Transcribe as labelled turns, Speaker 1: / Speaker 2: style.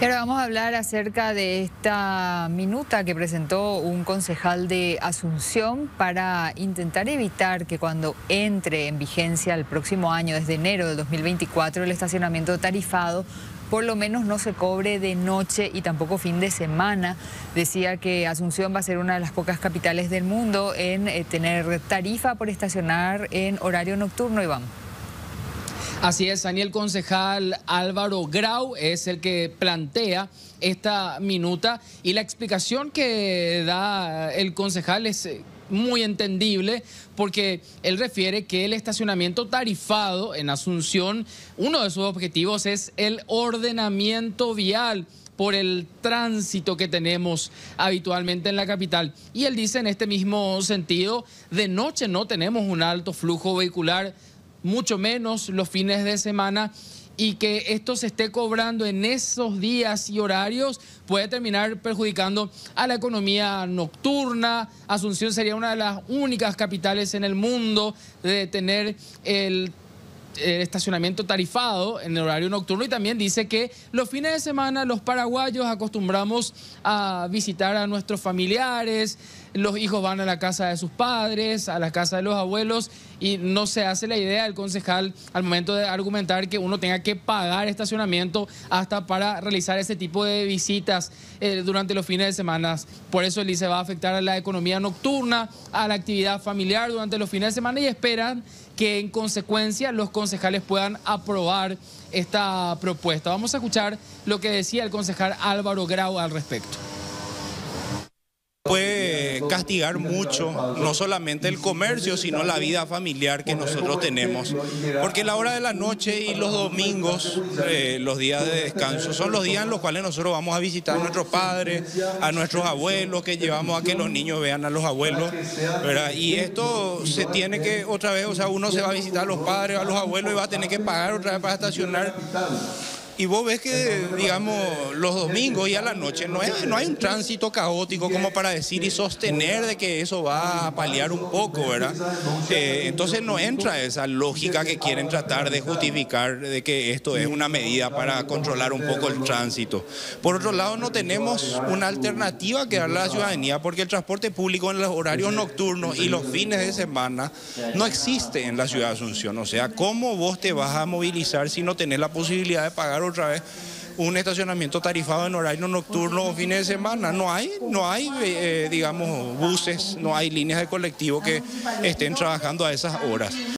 Speaker 1: Y ahora vamos a hablar acerca de esta minuta que presentó un concejal de Asunción para intentar evitar que cuando entre en vigencia el próximo año, desde enero del 2024, el estacionamiento tarifado por lo menos no se cobre de noche y tampoco fin de semana. Decía que Asunción va a ser una de las pocas capitales del mundo en eh, tener tarifa por estacionar en horario nocturno, Iván.
Speaker 2: Así es, Daniel Concejal Álvaro Grau es el que plantea esta minuta y la explicación que da el concejal es eh, muy entendible porque él refiere que el estacionamiento tarifado en Asunción, uno de sus objetivos es el ordenamiento vial por el tránsito que tenemos habitualmente en la capital. Y él dice en este mismo sentido, de noche no tenemos un alto flujo vehicular mucho menos los fines de semana y que esto se esté cobrando en esos días y horarios puede terminar perjudicando a la economía nocturna. Asunción sería una de las únicas capitales en el mundo de tener el estacionamiento tarifado en el horario nocturno y también dice que los fines de semana los paraguayos acostumbramos a visitar a nuestros familiares, los hijos van a la casa de sus padres, a la casa de los abuelos y no se hace la idea del concejal al momento de argumentar que uno tenga que pagar estacionamiento hasta para realizar ese tipo de visitas eh, durante los fines de semana. Por eso el ICE va a afectar a la economía nocturna, a la actividad familiar durante los fines de semana y esperan que en consecuencia los concejales puedan aprobar esta propuesta. Vamos a escuchar lo que decía el concejal Álvaro Grau al respecto
Speaker 3: castigar mucho, no solamente el comercio, sino la vida familiar que nosotros tenemos. Porque la hora de la noche y los domingos, eh, los días de descanso, son los días en los cuales nosotros vamos a visitar a nuestros padres, a nuestros abuelos, que llevamos a que los niños vean a los abuelos. Y esto se tiene que, otra vez, o sea, uno se va a visitar a los padres, a los abuelos y va a tener que pagar otra vez para estacionar y vos ves que, digamos, los domingos y a la noche no, no hay un tránsito caótico como para decir y sostener de que eso va a paliar un poco, ¿verdad? Eh, entonces no entra esa lógica que quieren tratar de justificar de que esto es una medida para controlar un poco el tránsito. Por otro lado, no tenemos una alternativa que darle a la ciudadanía porque el transporte público en los horarios nocturnos y los fines de semana no existe en la ciudad de Asunción. O sea, ¿cómo vos te vas a movilizar si no tenés la posibilidad de pagar otra vez un estacionamiento tarifado en horario nocturno o fines de semana. No hay, no hay eh, digamos, buses, no hay líneas de colectivo que estén trabajando a esas horas.